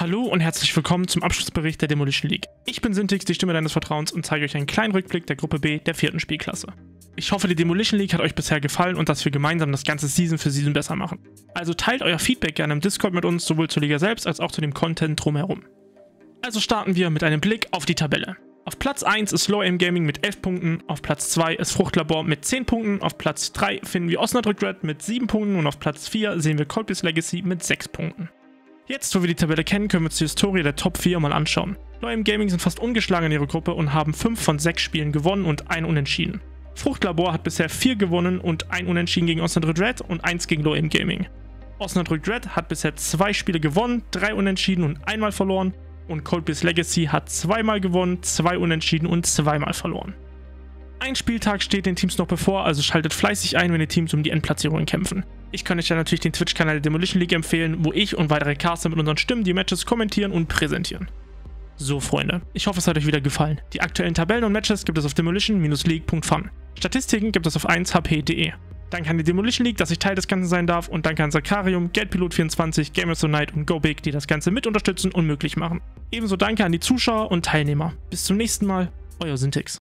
Hallo und herzlich willkommen zum Abschlussbericht der Demolition League. Ich bin Syntix, die Stimme deines Vertrauens und zeige euch einen kleinen Rückblick der Gruppe B der vierten Spielklasse. Ich hoffe, die Demolition League hat euch bisher gefallen und dass wir gemeinsam das ganze Season für Season besser machen. Also teilt euer Feedback gerne im Discord mit uns, sowohl zur Liga selbst als auch zu dem Content drumherum. Also starten wir mit einem Blick auf die Tabelle. Auf Platz 1 ist Low Aim Gaming mit 11 Punkten, auf Platz 2 ist Fruchtlabor mit 10 Punkten, auf Platz 3 finden wir Osnabrück Red mit 7 Punkten und auf Platz 4 sehen wir Colby's Legacy mit 6 Punkten. Jetzt, wo wir die Tabelle kennen, können wir uns die Historie der Top 4 mal anschauen. Loyal Gaming sind fast ungeschlagen in ihrer Gruppe und haben 5 von 6 Spielen gewonnen und 1 unentschieden. Fruchtlabor hat bisher 4 gewonnen und 1 unentschieden gegen Osnabrück Red und 1 gegen Low Gaming. Osnabrück Red hat bisher 2 Spiele gewonnen, 3 unentschieden und einmal verloren und Coldbeast Legacy hat zweimal gewonnen, 2 unentschieden und zweimal verloren. Ein Spieltag steht den Teams noch bevor, also schaltet fleißig ein, wenn die Teams um die Endplatzierungen kämpfen. Ich kann euch dann natürlich den Twitch-Kanal Demolition League empfehlen, wo ich und weitere Caster mit unseren Stimmen die Matches kommentieren und präsentieren. So, Freunde, ich hoffe, es hat euch wieder gefallen. Die aktuellen Tabellen und Matches gibt es auf demolition-league.fun. Statistiken gibt es auf 1hp.de. Danke an die Demolition League, dass ich Teil des Ganzen sein darf und danke an Sakarium, Geldpilot24, Gamers Night und GoBig, die das Ganze mit unterstützen und möglich machen. Ebenso danke an die Zuschauer und Teilnehmer. Bis zum nächsten Mal, euer Syntax.